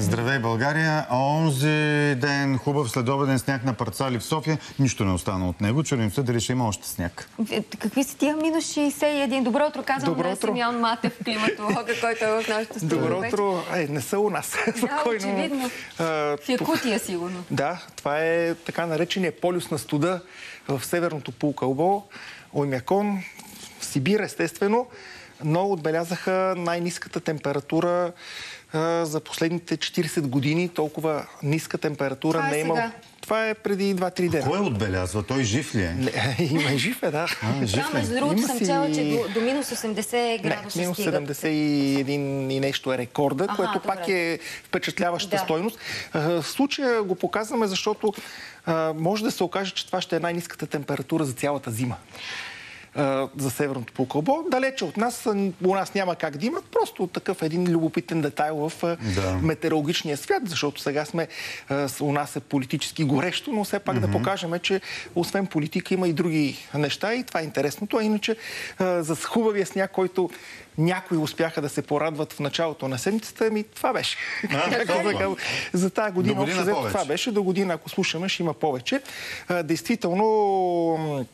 Здравей, България! А онзи ден хубав следобеден сняг на парцали в София. Нищо не остана от него. Чудим се дали ще има още сняг. Какви са тия минус 61? Добро утро, казвам Добро на утро. Симеон Матев, климатолога, който е в нашото студио. Добро утро. Ай, не са у нас. Да, очевидно. А, В Якутия, сигурно. Да, това е така наречения полюс на студа в северното полукълбо, Оймякон, Сибир, естествено, но отбелязаха най-низката температура за последните 40 години. Толкова ниска температура Това е не е имал. сега. Това е преди 2-3 дена. Кой отбелязва? Той жив ли е? Не, има и жив е, да. А, жив Да, ли? между другото съм чела, че до, до минус 80 Не, градуса минус стигат. 71 и нещо е рекорда, Аха, което добре. пак е впечатляваща Да. стойност. В случая го показваме, защото а, може да се окаже, че това ще е най-низката температура за цялата зима а, за Северното полукълбо. Далече от нас, у нас няма как да имат, просто такъв един любопитен детайл в Да. метеорологичния свят, защото сега сме, а, у нас е политически горещо, но все пак да покажем, че освен политика има и други неща и това е интересното. А иначе а, за хубавия сняг, който някои успяха да се порадват в началото на седмицата, ми това беше. А, за тази година, До година общо това беше. До година, ако слушаме, ще има повече. А, действително,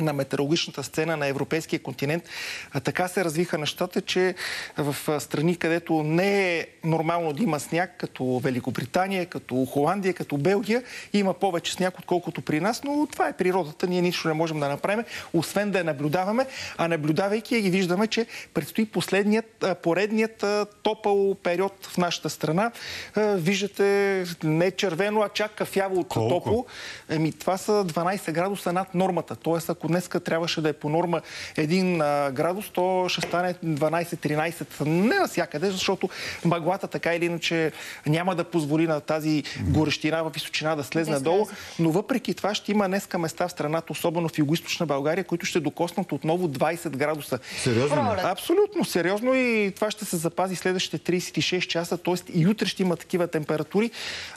на метеорологичната сцена на европейския континент. А, така се развиха нещата, че в страни, където не е нормално да има сняг, като Великобритания, като Холандия, като Белгия, има повече сняг, отколкото при нас, но това е природата. Ние нищо не можем да направим, освен да я наблюдаваме, а наблюдавайки я ги виждаме, че предстои последният, поредният топъл период в нашата страна. Виждате не червено, а чак кафяво от топло. Еми, това са 12 градуса над нормата. Тоест, ако днеска трябваше да е по норма 1 а, градус, то ще стане 12-13. Не навсякъде, защото мъглата така или иначе няма да позволи на тази горещина в височина да слезне долу. Но въпреки това ще има днеска места в страната, особено в Юго-Источна България, които ще докоснат отново 20 градуса. Сериозно. Абсолютно сериозно и това ще се запази следващите 36 часа, т.е. и утре ще има такива температури,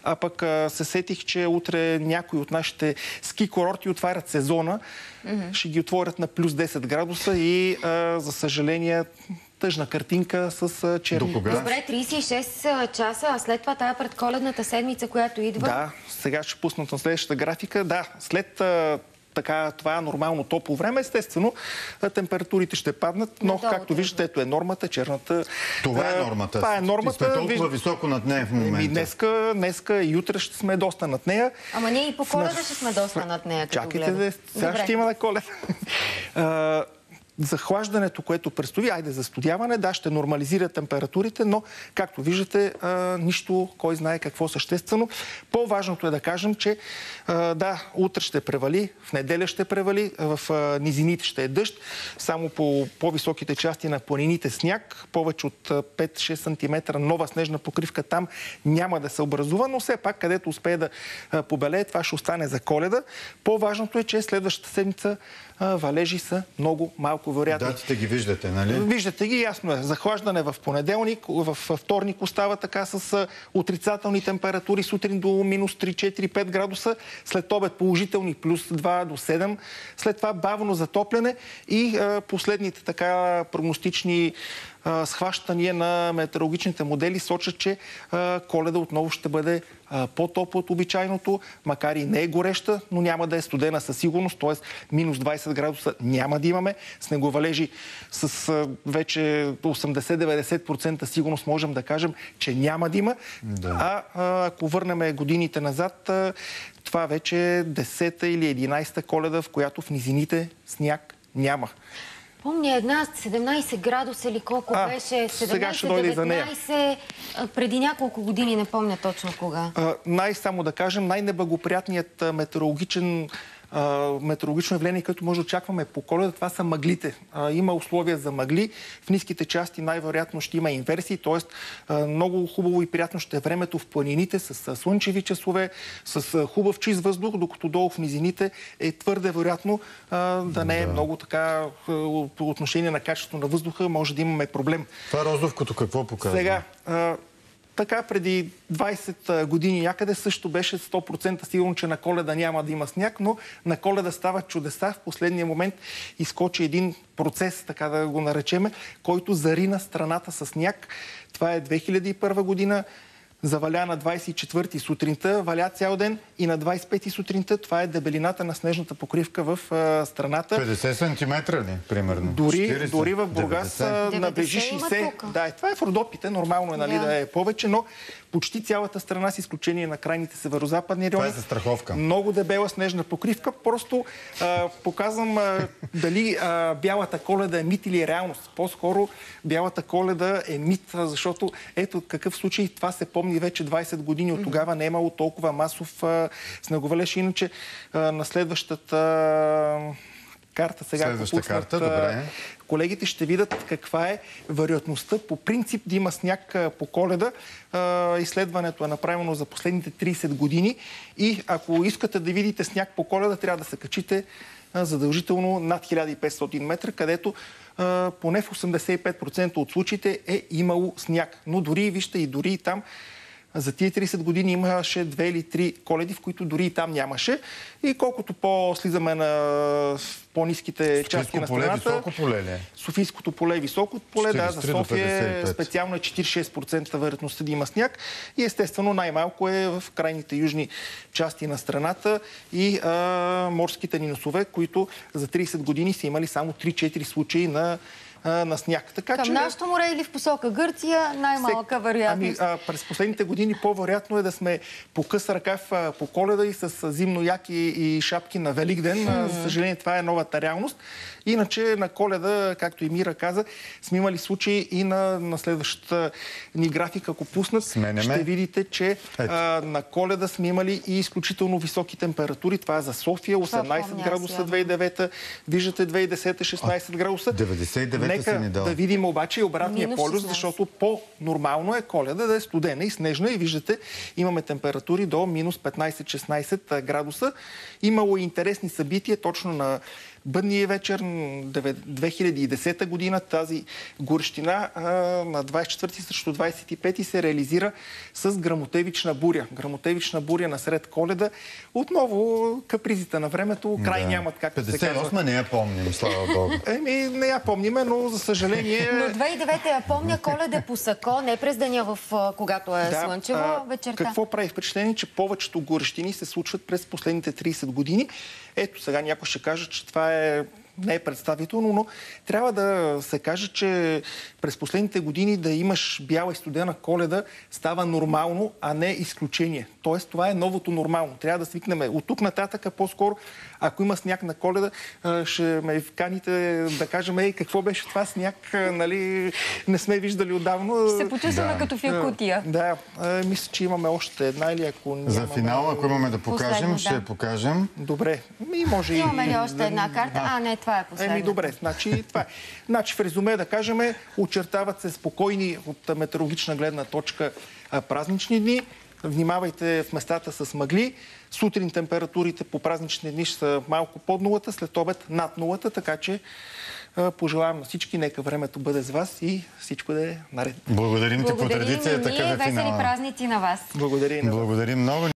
а пък се сетих, че утре някои от нашите ски курорти отварят сезона, ще ги отворят на плюс 10 градуса и а, за съжаление тъжна картинка с черни. До кога? Добре, 36 а, часа, а след това тая предколедната седмица, която идва. Да, сега ще пуснат на следващата графика. Да, след а, така, това нормално топло време, естествено, температурите ще паднат, но Надолу както виждате, ето е нормата, черната. Това е нормата. Това е И нормата. сме толкова Виж- високо над нея в момента. днеска, днеска и утре ще сме доста над нея. Ама ние и по коледа ще сме доста над нея, като Чакайте, сега ще има на коледа. Захлаждането, което предстои, айде за студяване, да, ще нормализира температурите, но, както виждате, нищо, кой знае какво съществено. По-важното е да кажем, че да, утре ще превали, в неделя ще превали, в низините ще е дъжд, само по по-високите части на планините сняг, повече от а, 5-6 см нова снежна покривка там няма да се образува, но все пак, където успее да побелее, това ще остане за коледа. По-важното е, че следващата седмица валежи са много малко вероятни. Датите ги виждате, нали? Виждате ги, ясно е. Захлаждане в понеделник, в вторник остава така с отрицателни температури, сутрин до минус 3, 4, 5 градуса, след обед положителни плюс 2 до 7, след това бавно затопляне и последните така прогностични а, схващания на метеорологичните модели сочат, че а, коледа отново ще бъде по-топла от обичайното, макар и не е гореща, но няма да е студена със сигурност, т.е. минус 20 градуса няма да имаме. Снеговалежи с а, вече 80-90% сигурност можем да кажем, че няма да има. Да. А, ако върнем годините назад, това вече е 10-та или 11-та коледа, в която в низините сняг няма. Помня една 17 градуса или колко А, беше, сега ще дойде и за нея. 17-19, а, преди няколко години, не помня точно кога. Най-само да кажем, най-неблагоприятният метеорологичен метеорологично явление, което може да очакваме по коледа, това са мъглите. А, има условия за мъгли. В ниските части най-вероятно ще има инверсии, т.е. много хубаво и приятно ще е времето в планините с слънчеви часове, с хубав чист въздух, докато долу в низините е твърде вероятно а, да не е много така по отношение на качеството на въздуха, може да имаме проблем. Това розовкото какво показва? Сега, така преди 20 години някъде също беше 100% сигурно, че на коледа няма да има сняг, но на коледа стават чудеса. В последния момент изкочи един процес, така да го наречеме, който зарина страната с сняг. Това е 2001 година. Заваля на 24-ти сутринта, валя цял ден и на 25-ти сутринта. Това е дебелината на снежната покривка в а, страната. 50 см ли, примерно? Дори, 40, дори в Бургас 90. а, наближи 90 има 60. тук. Да, е, това е в Родопите, нормално е нали, Да. да е повече, но почти цялата страна, с изключение на крайните северо-западни райони. Това е застраховка. Много дебела снежна покривка. Просто а, показвам а, дали а, бялата коледа е мит или е реалност. По-скоро бялата коледа е мит, защото ето какъв случай това се помни вече 20 години. От тогава не е имало толкова масов а, снеговалеж. Иначе а, на следващата карта сега, ако Следваща пуснат, карта, добре. колегите ще видят каква е вероятността по принцип да има сняг по коледа. А, Изследването е направено за последните 30 години и ако искате да видите сняг по коледа, трябва да се качите а, задължително над 1500 метра, където а, поне в 85% от случаите е имало сняг. Но дори, вижте, и дори и там за тия 30 години имаше две или три коледи, в които дори и там нямаше. И колкото по-слизаме на по-низките части на страната... високо поле ли е? Софийското поле, високо поле, да, за 43 до София 55. специално е 46% вероятността да има сняг и естествено най-малко е в крайните южни части на страната и а, морските ни носове, които за 30 години са имали само 3-4 случаи на, а, на сняг. Така Към че... нашото море или в посока Гърция най-малка Всек- вероятност. Ами, а, през последните години по-вероятно е да сме по къс ръкав а, по коледа и с зимно яки и шапки на Великден. А, за съжаление, това е новата реалност. Иначе на коледа, както и Мира каза, сме имали случаи и на, на следващата ни графика, ако пуснат, Сменяме. ще видите, че а, на коледа сме имали и изключително високи температури. Това е за София, 18 помня градуса явно. 2009, виждате 2010 16 градуса. 99-та Нека си ни дал. да видим обаче и обратния Минус полюс, 16. защото по-нормално е коледа да е студена и снежна и виждате, имаме температури до минус 15-16 градуса. Имало и интересни събития точно на бъдния вечер, м, деве- 2010 година, тази горещина а, на 24 срещу 25 се реализира с грамотевична буря. Грамотевична буря насред коледа. Отново капризите на времето, край Да. нямат, както се казва. 58 не я помним, слава Богу. Еми, не я помниме, но за съжаление... Но 2009 я помня коледа по сако, не през деня, в, когато е слънчево, а, вечерта. Какво прави впечатление, че повечето горещини се случват през последните 30 години. Ето сега някой ще каже, че това е é, не е представително, но трябва да се каже, че през последните години да имаш бяла и студена коледа става нормално, а не изключение. Тоест това е новото нормално. Трябва да свикнем. От тук нататък по-скоро, ако има сняг на коледа, ще ме вканите да кажем, ей, какво беше това сняг, нали, не сме виждали отдавна. Ще се почувстваме Да. като в Якутия. Да, мисля, че имаме още една или ако нямаме... За финал, ако имаме да покажем, Последно, ще да. я покажем. Добре, и може и... Имаме ли още една карта? А, не, това е последната. Еми, добре, значи това е. Значи в резюме да кажем, очертават се спокойни от метеорологична гледна точка празнични дни. Внимавайте в местата с мъгли. Сутрин температурите по празнични дни ще са малко под нулата, след обед над нулата, така че пожелавам на всички, нека времето бъде с вас и всичко да е наред. Благодарим ти по Благодарим традиция, и Весели празници на вас. Вас. Благодарим много.